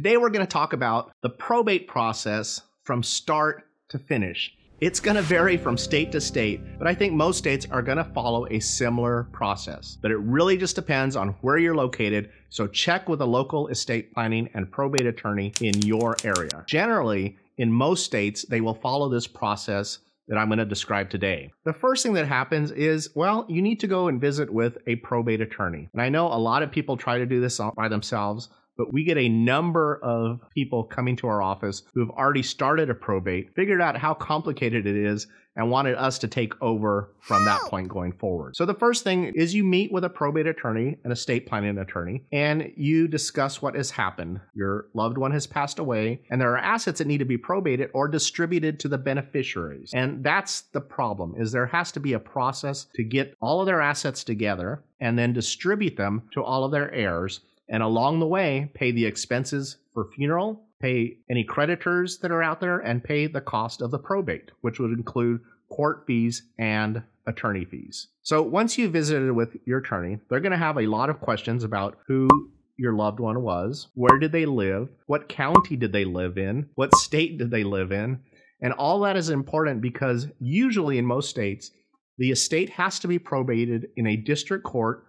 Today we're going to talk about the probate process from start to finish. It's going to vary from state to state, but I think most states are going to follow a similar process. But it really just depends on where you're located, so check with a local estate planning and probate attorney in your area. Generally, in most states, they will follow this process that I'm going to describe today. The first thing that happens is, well, you need to go and visit with a probate attorney. And I know a lot of people try to do this by themselves, but we get a number of people coming to our office who have already started a probate, figured out how complicated it is, and wanted us to take over from that point going forward. So the first thing is you meet with a probate attorney, an estate planning attorney, and you discuss what has happened. Your loved one has passed away, and there are assets that need to be probated or distributed to the beneficiaries. And that's the problem is there has to be a process to get all of their assets together and then distribute them to all of their heirs and along the way, pay the expenses for funeral, pay any creditors that are out there, and pay the cost of the probate, which would include court fees and attorney fees. So once you've visited with your attorney, they're going to have a lot of questions about who your loved one was, where did they live, what county did they live in, what state did they live in, and all that is important because usually in most states, the estate has to be probated in a district court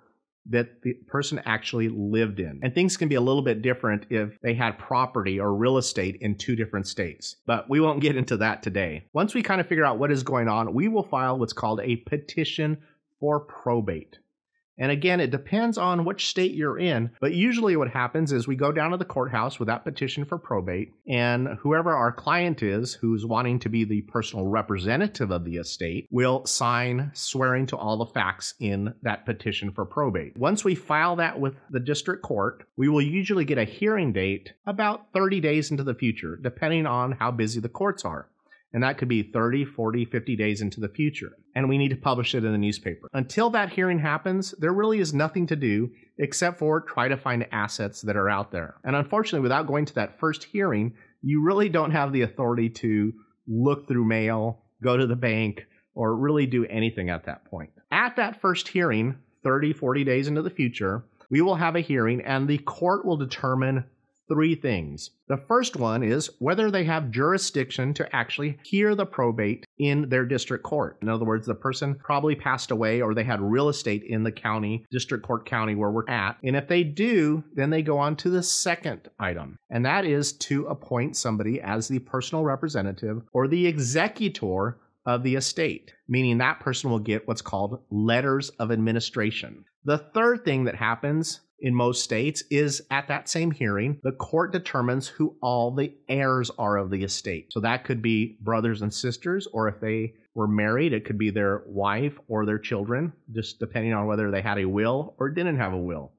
that the person actually lived in. And things can be a little bit different if they had property or real estate in two different states. But we won't get into that today. Once we kind of figure out what is going on, we will file what's called a petition for probate. And again, it depends on which state you're in, but usually what happens is we go down to the courthouse with that petition for probate, and whoever our client is who's wanting to be the personal representative of the estate will sign swearing to all the facts in that petition for probate. Once we file that with the district court, we will usually get a hearing date about 30 days into the future, depending on how busy the courts are and that could be 30, 40, 50 days into the future. And we need to publish it in the newspaper. Until that hearing happens, there really is nothing to do except for try to find assets that are out there. And unfortunately, without going to that first hearing, you really don't have the authority to look through mail, go to the bank, or really do anything at that point. At that first hearing, 30, 40 days into the future, we will have a hearing and the court will determine three things. The first one is whether they have jurisdiction to actually hear the probate in their district court. In other words, the person probably passed away or they had real estate in the county, district court county where we're at. And if they do, then they go on to the second item, and that is to appoint somebody as the personal representative or the executor of the estate, meaning that person will get what's called letters of administration. The third thing that happens in most states is at that same hearing, the court determines who all the heirs are of the estate. So that could be brothers and sisters, or if they were married, it could be their wife or their children, just depending on whether they had a will or didn't have a will.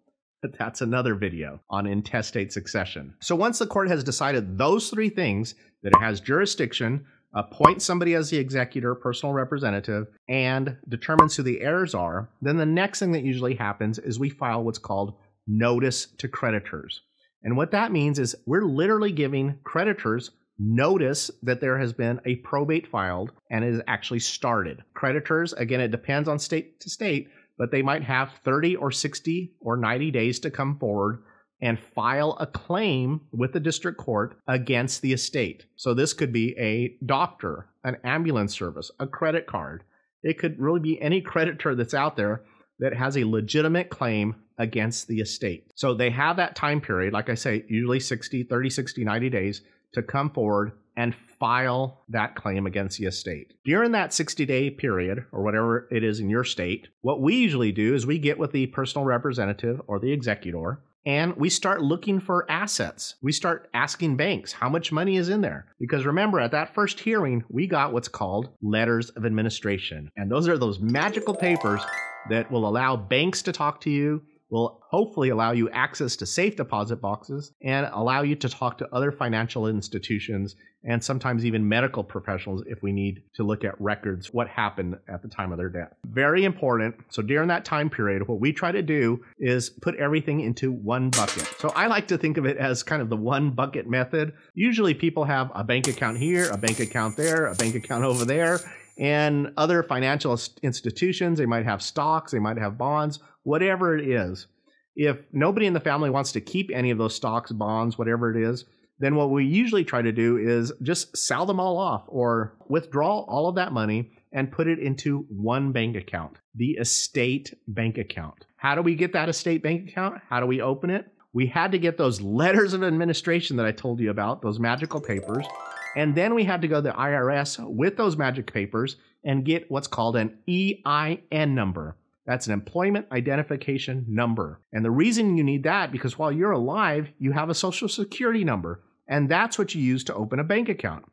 But that's another video on intestate succession. So once the court has decided those three things, that it has jurisdiction, appoints somebody as the executor, personal representative, and determines who the heirs are, then the next thing that usually happens is we file what's called notice to creditors. And what that means is we're literally giving creditors notice that there has been a probate filed and it is actually started. Creditors, again, it depends on state to state, but they might have 30 or 60 or 90 days to come forward and file a claim with the district court against the estate. So this could be a doctor, an ambulance service, a credit card. It could really be any creditor that's out there that has a legitimate claim against the estate. So they have that time period, like I say, usually 60, 30, 60, 90 days to come forward and file that claim against the estate. During that 60 day period, or whatever it is in your state, what we usually do is we get with the personal representative or the executor and we start looking for assets. We start asking banks how much money is in there. Because remember, at that first hearing, we got what's called letters of administration. And those are those magical papers that will allow banks to talk to you will hopefully allow you access to safe deposit boxes and allow you to talk to other financial institutions and sometimes even medical professionals if we need to look at records what happened at the time of their death. Very important. So during that time period what we try to do is put everything into one bucket. So I like to think of it as kind of the one bucket method. Usually people have a bank account here, a bank account there, a bank account over there, and other financial institutions. They might have stocks, they might have bonds, whatever it is. If nobody in the family wants to keep any of those stocks, bonds, whatever it is, then what we usually try to do is just sell them all off or withdraw all of that money and put it into one bank account, the estate bank account. How do we get that estate bank account? How do we open it? We had to get those letters of administration that I told you about, those magical papers. And then we had to go to the IRS with those magic papers and get what's called an EIN number. That's an employment identification number. And the reason you need that because while you're alive, you have a social security number, and that's what you use to open a bank account.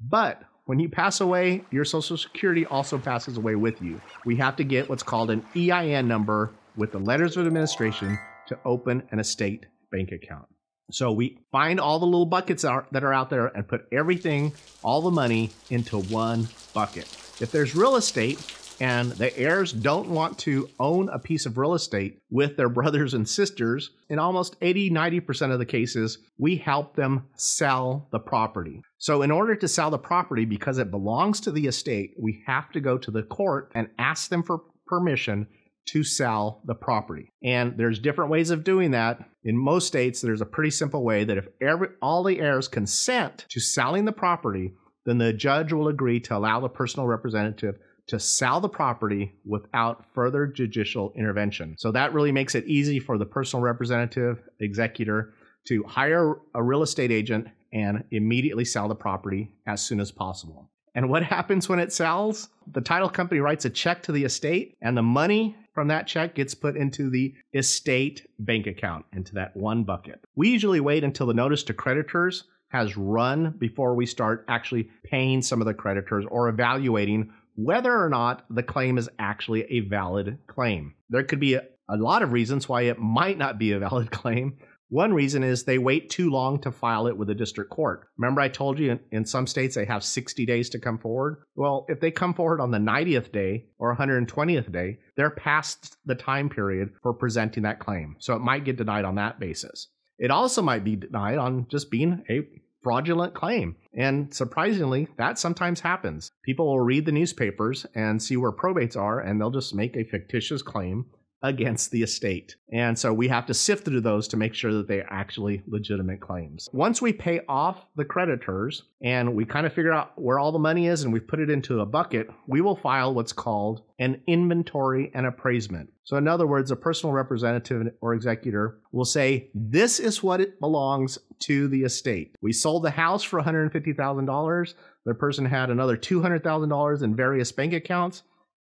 But when you pass away, your social security also passes away with you. We have to get what's called an EIN number with the letters of administration to open an estate bank account. So we find all the little buckets that are out there and put everything, all the money into one bucket. If there's real estate, and the heirs don't want to own a piece of real estate with their brothers and sisters, in almost 80 90% of the cases, we help them sell the property. So, in order to sell the property, because it belongs to the estate, we have to go to the court and ask them for permission to sell the property. And there's different ways of doing that. In most states, there's a pretty simple way that if every, all the heirs consent to selling the property, then the judge will agree to allow the personal representative to sell the property without further judicial intervention. So that really makes it easy for the personal representative, executor, to hire a real estate agent and immediately sell the property as soon as possible. And what happens when it sells? The title company writes a check to the estate, and the money from that check gets put into the estate bank account, into that one bucket. We usually wait until the notice to creditors has run before we start actually paying some of the creditors or evaluating whether or not the claim is actually a valid claim. There could be a, a, lot of reasons why it might not be a valid claim. One reason is they wait too long to file it with the district court. Remember, I told you in, in some states they have 60 days to come forward? Well, if they come forward on the 90th day or 120th day, they're past the time period for presenting that claim. So it might get denied on that basis. It also might be denied on just being a fraudulent claim. And surprisingly, that sometimes happens. People will read the newspapers and see where probates are, and they'll just make a fictitious claim against the estate. And so we have to sift through those to make sure that they are actually legitimate claims. Once we pay off the creditors and we kind of figure out where all the money is and we put it into a bucket, we will file what's called an inventory and appraisement. So, in other words, a personal representative or executor will say, This is what it belongs to the estate. We sold the house for $150,000. The person had another $200,000 in various bank accounts.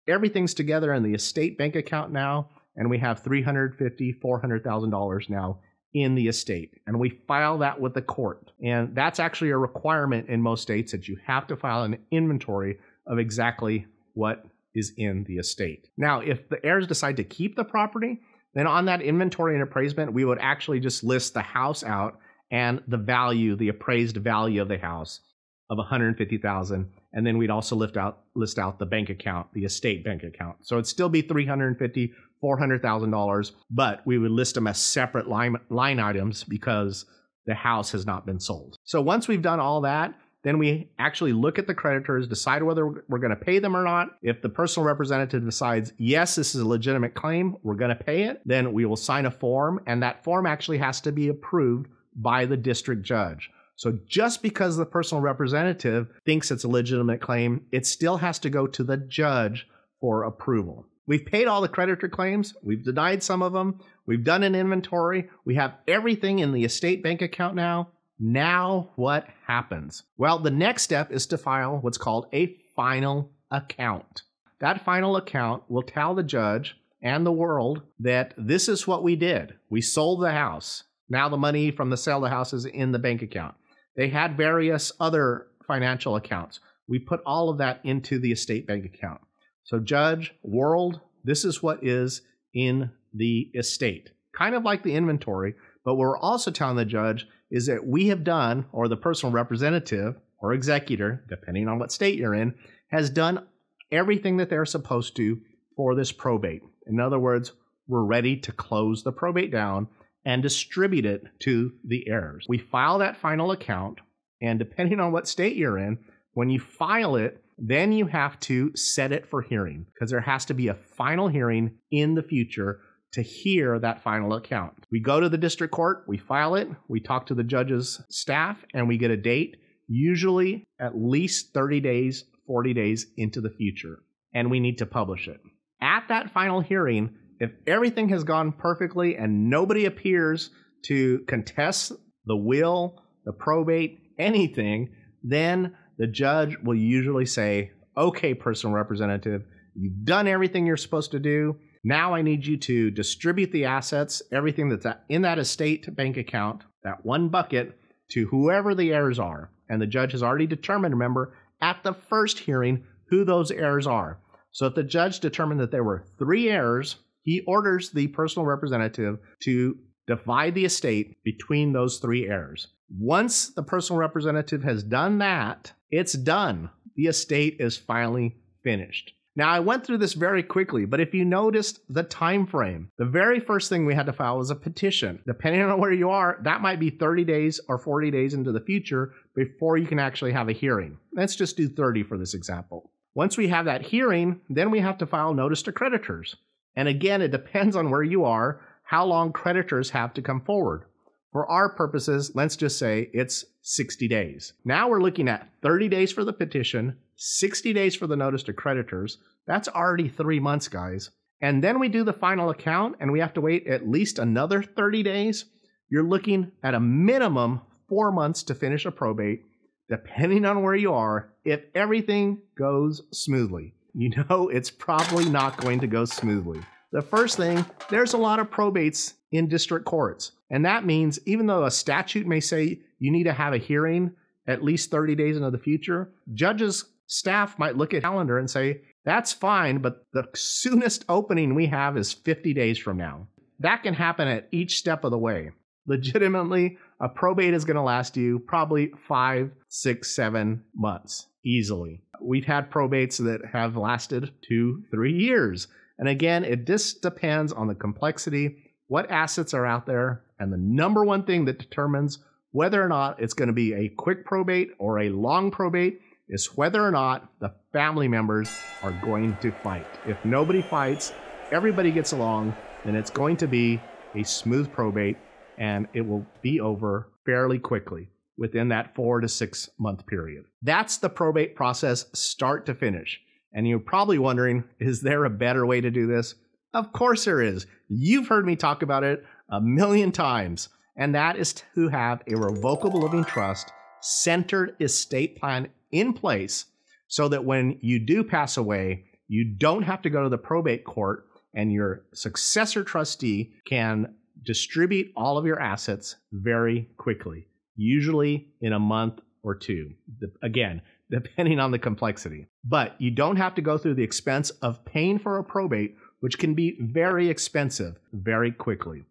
Everything's together in the estate bank account now and we have $350,000, $400,000 now in the estate. And we file that with the court. And that's actually a requirement in most states that you have to file an inventory of exactly what is in the estate. Now, if the heirs decide to keep the property, then on that inventory and appraisement, we would actually just list the house out and the value, the appraised value of the house of 150,000 and then we'd also lift out list out the bank account, the estate bank account. So it'd still be 350 $400,000, but we would list them as separate line, line items because the house has not been sold. So once we've done all that, then we actually look at the creditors, decide whether we're going to pay them or not. If the personal representative decides, yes, this is a legitimate claim, we're going to pay it, then we will sign a form, and that form actually has to be approved by the district judge. So just because the personal representative thinks it's a legitimate claim, it still has to go to the judge for approval. We've paid all the creditor claims. We've denied some of them. We've done an inventory. We have everything in the estate bank account now. Now, what happens? Well, the next step is to file what's called a final account. That final account will tell the judge and the world that this is what we did. We sold the house. Now the money from the sale of the house is in the bank account. They had various other financial accounts. We put all of that into the estate bank account. So, judge, world, this is what is in the estate. Kind of like the inventory, but what we're also telling the judge is that we have done, or the personal representative or executor, depending on what state you're in, has done everything that they're supposed to for this probate. In other words, we're ready to close the probate down and distribute it to the heirs. We file that final account, and depending on what state you're in, when you file it, then you have to set it for hearing because there has to be a final hearing in the future to hear that final account. We go to the district court, we file it, we talk to the judge's staff, and we get a date, usually at least 30 days, 40 days into the future. And we need to publish it. At that final hearing, if everything has gone perfectly and nobody appears to contest the will, the probate, anything, then the judge will usually say, okay, personal representative, you've done everything you're supposed to do. Now I need you to distribute the assets, everything that's in that estate bank account, that one bucket, to whoever the heirs are. And the judge has already determined, remember, at the first hearing, who those heirs are. So if the judge determined that there were three heirs, he orders the personal representative to divide the estate between those three heirs. Once the personal representative has done that, it's done. The estate is finally finished. Now I went through this very quickly, but if you noticed the time frame, the very first thing we had to file was a petition. Depending on where you are, that might be 30 days or 40 days into the future before you can actually have a hearing. Let's just do 30 for this example. Once we have that hearing, then we have to file notice to creditors. And again, it depends on where you are, how long creditors have to come forward. For our purposes, let's just say it's 60 days. Now we're looking at 30 days for the petition, 60 days for the notice to creditors. That's already three months, guys. And then we do the final account and we have to wait at least another 30 days. You're looking at a minimum four months to finish a probate, depending on where you are, if everything goes smoothly. You know, it's probably not going to go smoothly. The first thing, there's a lot of probates in district courts. And that means even though a statute may say you need to have a hearing at least 30 days into the future, judges staff might look at calendar and say, that's fine, but the soonest opening we have is 50 days from now. That can happen at each step of the way. Legitimately, a probate is going to last you probably five, six, seven months easily. We've had probates that have lasted two, three years. And again, it just depends on the complexity, what assets are out there, and the number one thing that determines whether or not it's going to be a quick probate or a long probate is whether or not the family members are going to fight. If nobody fights, everybody gets along, then it's going to be a smooth probate and it will be over fairly quickly within that four to six month period. That's the probate process start to finish. And you're probably wondering, is there a better way to do this? Of course there is. You've heard me talk about it a million times, and that is to have a revocable living trust centered estate plan in place so that when you do pass away, you don't have to go to the probate court and your successor trustee can distribute all of your assets very quickly, usually in a month or two. Again, depending on the complexity. But you don't have to go through the expense of paying for a probate, which can be very expensive very quickly.